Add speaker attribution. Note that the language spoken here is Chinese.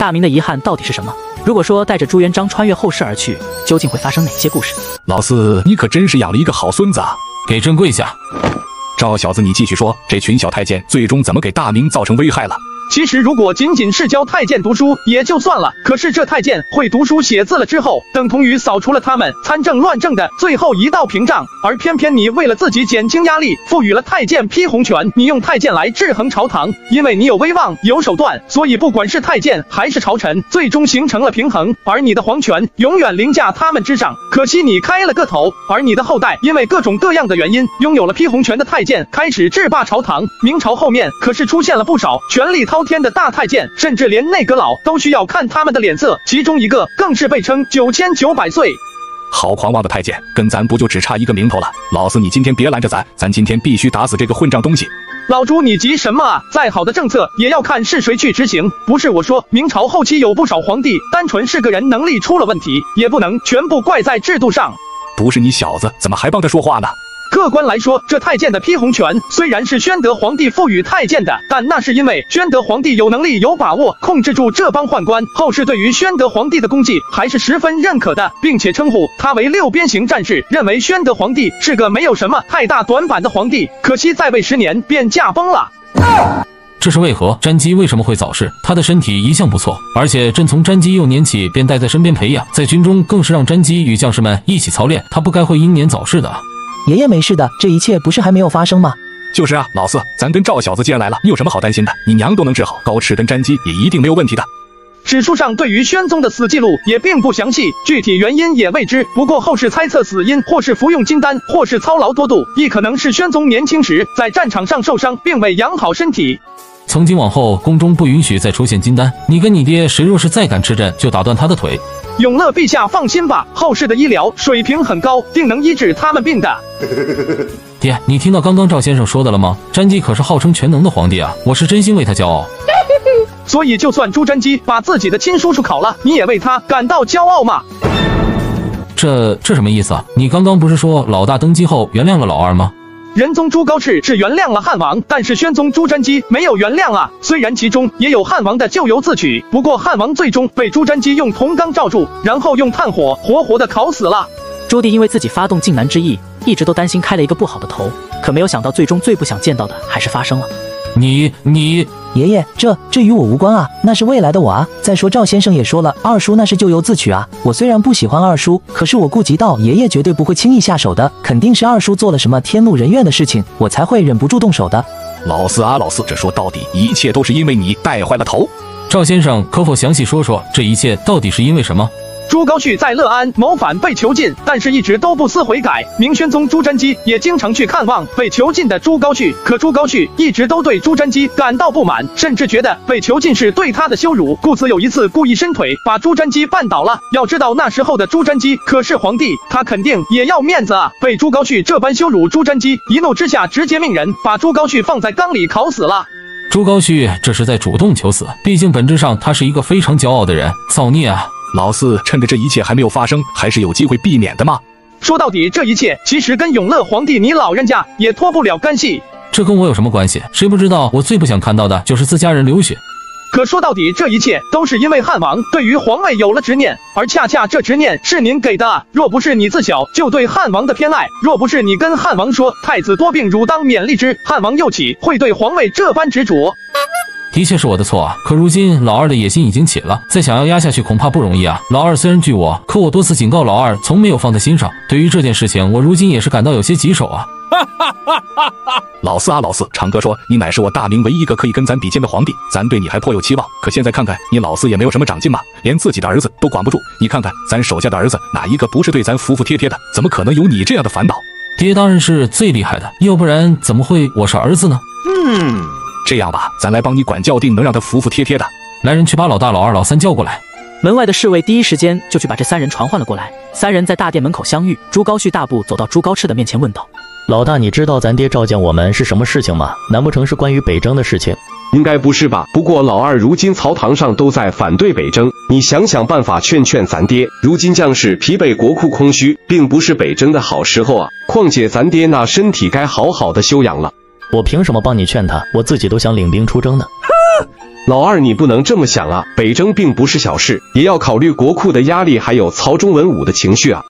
Speaker 1: 大明的遗憾到底是什么？如果说带着朱元璋穿越后世而去，究竟会发生哪些故事？
Speaker 2: 老四，你可真是养了一个好孙子啊！
Speaker 3: 给朕跪下！
Speaker 2: 赵小子，你继续说，这群小太监最终怎么给大明造成危害了？
Speaker 4: 其实，如果仅仅是教太监读书也就算了，可是这太监会读书写字了之后，等同于扫除了他们参政乱政的最后一道屏障。而偏偏你为了自己减轻压力，赋予了太监批红权，你用太监来制衡朝堂，因为你有威望、有手段，所以不管是太监还是朝臣，最终形成了平衡。而你的皇权永远凌驾他们之上。可惜你开了个头，而你的后代因为各种各样的原因，拥有了批红权的太监开始制霸朝堂。明朝后面可是出现了不少权力滔滔天的大太监，甚至连内阁老都需要看他们的脸色。其中一个更是被称九千九百岁。
Speaker 2: 好狂妄的太监，跟咱不就只差一个名头了？老四，你今天别拦着咱，咱今天必须打死这个混账东西！
Speaker 4: 老朱，你急什么啊？再好的政策也要看是谁去执行。不是我说，明朝后期有不少皇帝，单纯是个人能力出了问题，也不能全部怪在制度上。
Speaker 2: 不是你小子，怎么还帮他说话呢？
Speaker 4: 客观来说，这太监的批红权虽然是宣德皇帝赋予太监的，但那是因为宣德皇帝有能力、有把握控制住这帮宦官。后世对于宣德皇帝的功绩还是十分认可的，并且称呼他为六边形战士，认为宣德皇帝是个没有什么太大短板的皇帝。可惜在位十年便驾崩了。
Speaker 3: 这是为何？詹基为什么会早逝？他的身体一向不错，而且朕从詹基幼年起便带在身边培养，在军中更是让詹基与将士们一起操练，他不该会英年早逝的。
Speaker 5: 爷爷没事的，这一切不是还没有发生吗？
Speaker 2: 就是啊，老四，咱跟赵小子既然来了，你有什么好担心的？你娘都能治好，高赤跟詹基也一定没有问题的。
Speaker 4: 史书上对于宣宗的死记录也并不详细，具体原因也未知。不过后世猜测死因或是服用金丹，或是操劳多度，亦可能是宣宗年轻时在战场上受伤，并未养好身体。
Speaker 3: 从今往后，宫中不允许再出现金丹。你跟你爹谁若是再敢吃朕，就打断他的腿。
Speaker 4: 永乐陛下放心吧，后世的医疗水平很高，定能医治他们病的。
Speaker 3: 爹，你听到刚刚赵先生说的了吗？詹姬可是号称全能的皇帝啊，我是真心为他骄傲。
Speaker 4: 所以，就算朱瞻基把自己的亲叔叔烤了，你也为他感到骄傲吗？
Speaker 3: 这这什么意思啊？你刚刚不是说老大登基后原谅了老二吗？
Speaker 4: 仁宗朱高炽是原谅了汉王，但是宣宗朱瞻基没有原谅啊。虽然其中也有汉王的咎由自取，不过汉王最终被朱瞻基用铜缸罩住，然后用炭火活活的烤死了。
Speaker 1: 朱棣因为自己发动靖难之役，一直都担心开了一个不好的头，可没有想到最终最不想见到的还是发生了。
Speaker 3: 你你
Speaker 5: 爷爷，这这与我无关啊，那是未来的我啊。再说赵先生也说了，二叔那是咎由自取啊。我虽然不喜欢二叔，可是我顾及到爷爷绝对不会轻易下手的，肯定是二叔做了什么天怒人怨的事情，我才会忍不住动手的。
Speaker 2: 老四啊，老四，这说到底，一切都是因为你带坏了头。
Speaker 3: 赵先生，可否详细说说这一切到底是因为什么？
Speaker 4: 朱高煦在乐安谋反被囚禁，但是一直都不思悔改。明宣宗朱瞻基也经常去看望被囚禁的朱高煦，可朱高煦一直都对朱瞻基感到不满，甚至觉得被囚禁是对他的羞辱，故此有一次故意伸腿把朱瞻基绊倒了。要知道那时候的朱瞻基可是皇帝，他肯定也要面子啊！被朱高煦这般羞辱，朱瞻基一怒之下直接命人把朱高煦放在缸里烤死了。
Speaker 3: 朱高煦这是在主动求死，毕竟本质上他是一个非常骄傲的人，造孽啊！
Speaker 2: 老四，趁着这一切还没有发生，还是有机会避免的嘛。
Speaker 4: 说到底，这一切其实跟永乐皇帝你老人家也脱不了干系。
Speaker 3: 这跟我有什么关系？谁不知道我最不想看到的就是自家人流血。
Speaker 4: 可说到底，这一切都是因为汉王对于皇位有了执念，而恰恰这执念是您给的。若不是你自小就对汉王的偏爱，若不是你跟汉王说太子多病，汝当勉励之，汉王又岂会对皇位这般执着？
Speaker 3: 的确是我的错啊！可如今老二的野心已经起了，再想要压下去恐怕不容易啊！老二虽然惧我，可我多次警告老二，从没有放在心上。对于这件事情，我如今也是感到有些棘手啊！
Speaker 2: 老四啊，老四，长哥说你乃是我大明唯一一个可以跟咱比肩的皇帝，咱对你还颇有期望。可现在看看你老四也没有什么长进嘛，连自己的儿子都管不住。你看看咱手下的儿子，哪一个不是对咱服服帖帖的？怎么可能有你这样的烦恼？
Speaker 3: 爹当然是最厉害的，要不然怎么会我是儿子呢？
Speaker 2: 嗯，这样吧，咱来帮你管教定能让他服服帖帖的。
Speaker 3: 来人，去把老大、老二、老三叫过来。
Speaker 1: 门外的侍卫第一时间就去把这三人传唤了过来。三人在大殿门口相遇，朱高煦大步走到朱高炽的面前，问道。
Speaker 6: 老大，你知道咱爹召见我们是什么事情吗？难不成是关于北征的事情？
Speaker 7: 应该不是吧？不过老二如今朝堂上都在反对北征，你想想办法劝劝咱爹。如今将士疲惫，国库空虚，并不是北征的好时候啊！况且咱爹那身体该好好的休养了。
Speaker 6: 我凭什么帮你劝他？我自己都想领兵出征呢。
Speaker 7: 老二，你不能这么想啊！北征并不是小事，也要考虑国库的压力，还有曹中文武的情绪啊。